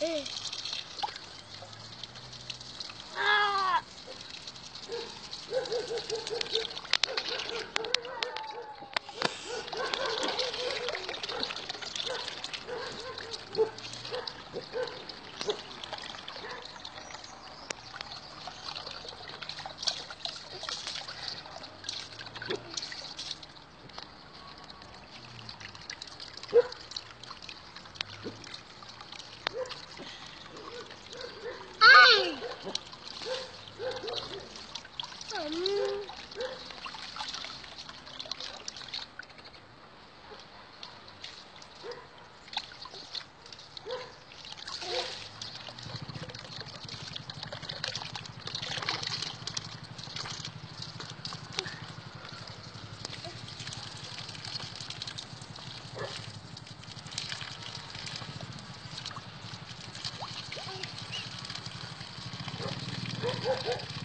É. Ah! Ha ha ha!